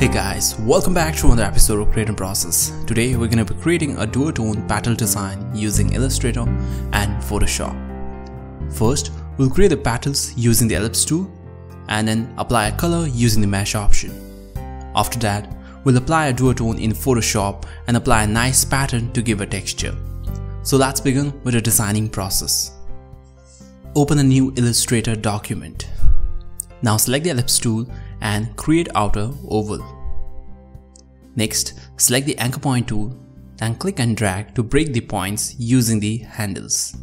Hey guys, welcome back to another episode of Create and Process. Today we're going to be creating a duotone petal design using Illustrator and Photoshop. First, we'll create the petals using the ellipse tool and then apply a color using the mesh option. After that, we'll apply a duotone in Photoshop and apply a nice pattern to give a texture. So let's begin with the designing process. Open a new Illustrator document. Now select the ellipse tool and create outer oval. Next, select the anchor point tool and click and drag to break the points using the handles.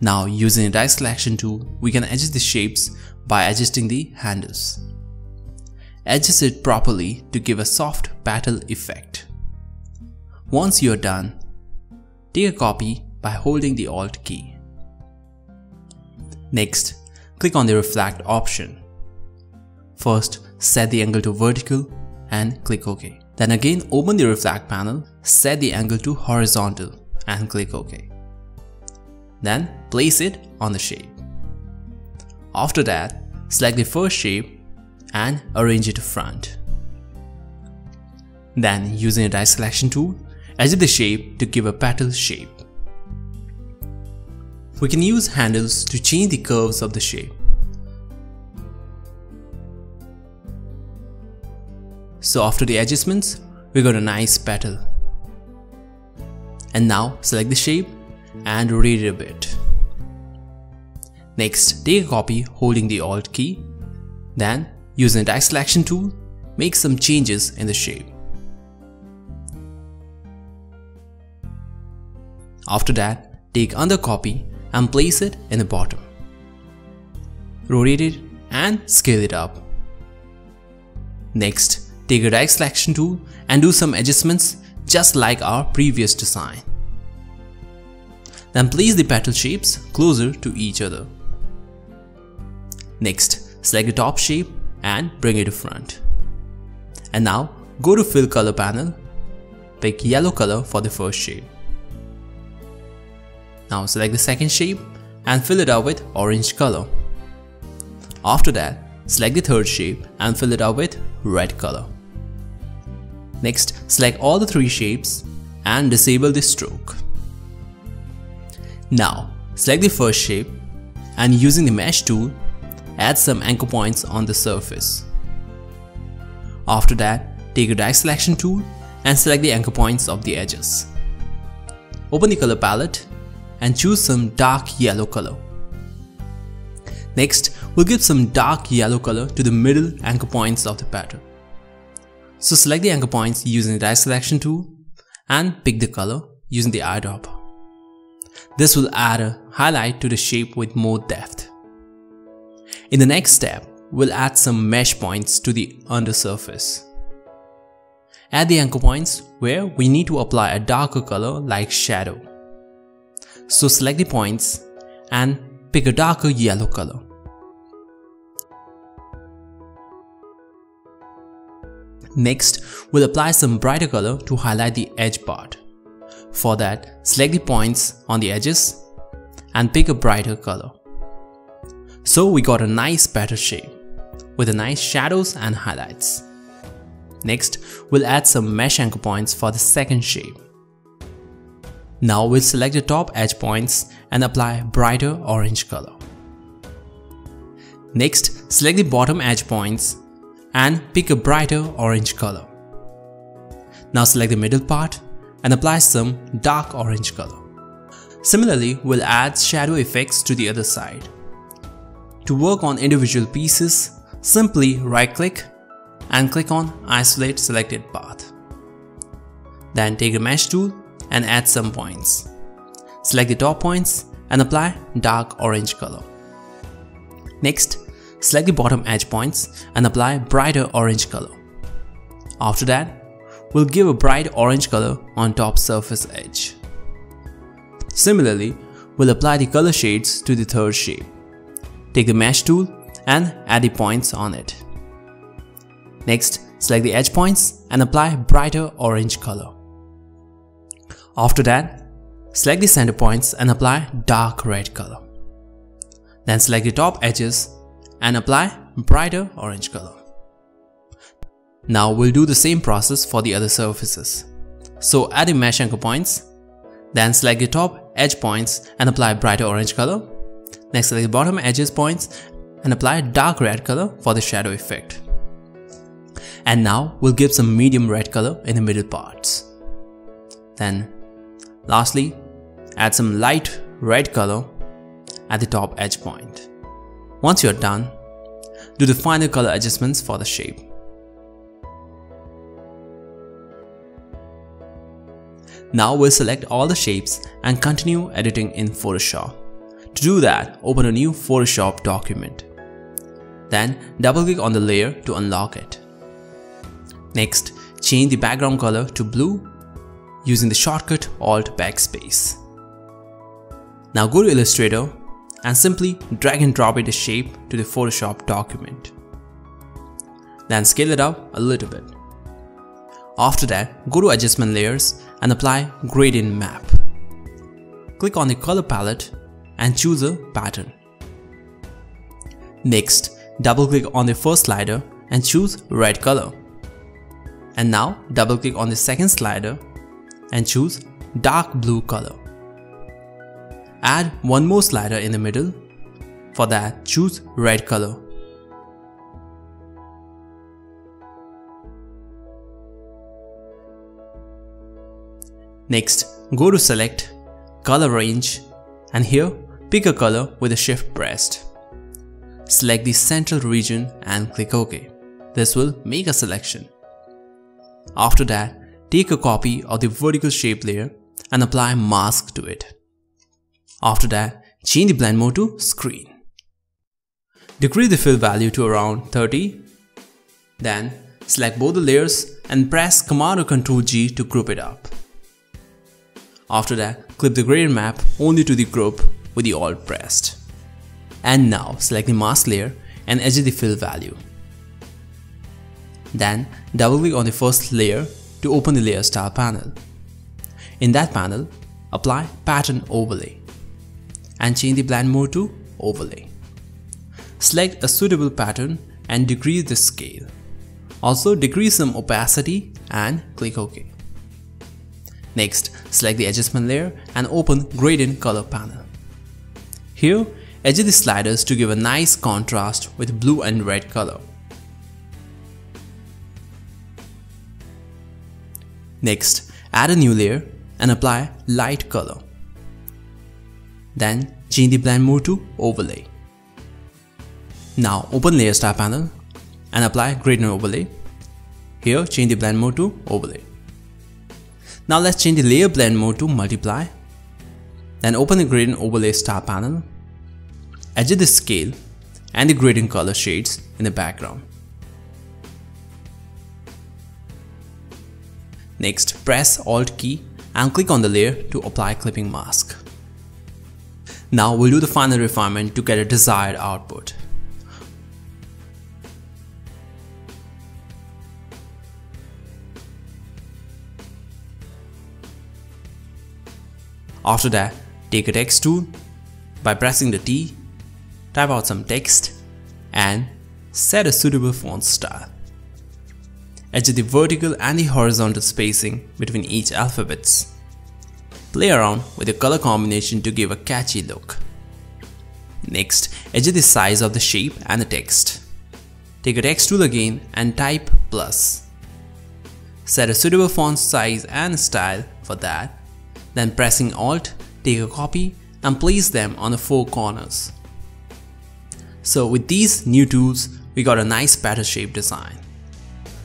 Now using the direct selection tool, we can adjust the shapes by adjusting the handles. Adjust it properly to give a soft petal effect. Once you're done, take a copy by holding the Alt key. Next, click on the reflect option. First, set the angle to vertical and click OK. Then again open the reflect panel, set the angle to horizontal and click OK. Then place it on the shape. After that, select the first shape and arrange it to front. Then using a direct selection tool, edit the shape to give a petal shape. We can use handles to change the curves of the shape. So after the adjustments, we got a nice petal. And now select the shape and rotate it a bit. Next, take a copy holding the Alt key. Then, using the direct selection tool, make some changes in the shape. After that, take another copy and place it in the bottom. Rotate it and scale it up. Next, Take a direct selection tool and do some adjustments just like our previous design. Then place the petal shapes closer to each other. Next, select the top shape and bring it to front. And now go to fill color panel, pick yellow color for the first shape. Now select the second shape and fill it out with orange color. After that, select the third shape and fill it out with red color. Next, select all the three shapes and disable the stroke. Now, select the first shape and using the mesh tool, add some anchor points on the surface. After that, take a direct selection tool and select the anchor points of the edges. Open the color palette and choose some dark yellow color. Next, we'll give some dark yellow color to the middle anchor points of the pattern. So select the anchor points using the direct selection tool and pick the color using the eyedropper. This will add a highlight to the shape with more depth. In the next step, we'll add some mesh points to the undersurface. Add the anchor points where we need to apply a darker color like shadow. So select the points and pick a darker yellow color. Next, we'll apply some brighter color to highlight the edge part. For that, select the points on the edges and pick a brighter color. So we got a nice better shape with a nice shadows and highlights. Next, we'll add some mesh anchor points for the second shape. Now we'll select the top edge points and apply brighter orange color. Next, select the bottom edge points and pick a brighter orange color. Now select the middle part and apply some dark orange color. Similarly, we'll add shadow effects to the other side. To work on individual pieces, simply right click and click on isolate selected path. Then take a mesh tool and add some points. Select the top points and apply dark orange color. Next, select the bottom edge points and apply brighter orange color. After that, we'll give a bright orange color on top surface edge. Similarly, we'll apply the color shades to the third shape. Take the mesh tool and add the points on it. Next, select the edge points and apply brighter orange color. After that, select the center points and apply dark red color. Then select the top edges and apply brighter orange color. Now we'll do the same process for the other surfaces. So add the mesh anchor points, then select the top edge points and apply brighter orange color. Next select the bottom edges points and apply dark red color for the shadow effect. And now we'll give some medium red color in the middle parts. Then lastly, add some light red color at the top edge point. Once you're done, do the final color adjustments for the shape. Now we'll select all the shapes and continue editing in Photoshop. To do that, open a new Photoshop document. Then double click on the layer to unlock it. Next, change the background color to blue using the shortcut Alt Backspace. Now go to Illustrator and simply drag and drop it a shape to the Photoshop document. Then scale it up a little bit. After that, go to adjustment layers and apply gradient map. Click on the color palette and choose a pattern. Next, double click on the first slider and choose red color. And now double click on the second slider and choose dark blue color. Add one more slider in the middle. For that, choose red color. Next, go to select, color range and here pick a color with a shift pressed. Select the central region and click OK. This will make a selection. After that, take a copy of the vertical shape layer and apply mask to it. After that, change the blend mode to screen. Decrease the fill value to around 30. Then, select both the layers and press Command or Ctrl G to group it up. After that, clip the gradient map only to the group with the Alt pressed. And now, select the mask layer and edit the fill value. Then, double click on the first layer to open the layer style panel. In that panel, apply pattern overlay and change the blend mode to overlay. Select a suitable pattern and decrease the scale. Also decrease some opacity and click OK. Next, select the adjustment layer and open gradient color panel. Here, edit the sliders to give a nice contrast with blue and red color. Next, add a new layer and apply light color. Then change the blend mode to overlay. Now open layer style panel and apply gradient overlay. Here change the blend mode to overlay. Now let's change the layer blend mode to multiply. Then open the gradient overlay style panel. Adjust the scale and the gradient color shades in the background. Next, press Alt key and click on the layer to apply clipping mask. Now we'll do the final refinement to get a desired output. After that, take a text tool by pressing the T, type out some text and set a suitable font style. Adjust the vertical and the horizontal spacing between each alphabets. Play around with the color combination to give a catchy look. Next, adjust the size of the shape and the text. Take a text tool again and type plus. Set a suitable font size and style for that. Then pressing Alt, take a copy and place them on the four corners. So with these new tools, we got a nice pattern shape design.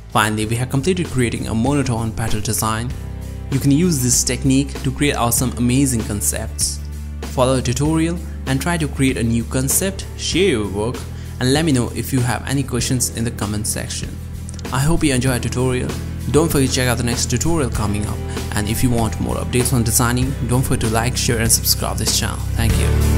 Finally, we have completed creating a monotone pattern design you can use this technique to create awesome amazing concepts. Follow the tutorial and try to create a new concept, share your work and let me know if you have any questions in the comment section. I hope you enjoyed the tutorial. Don't forget to check out the next tutorial coming up and if you want more updates on designing, don't forget to like, share and subscribe this channel. Thank you.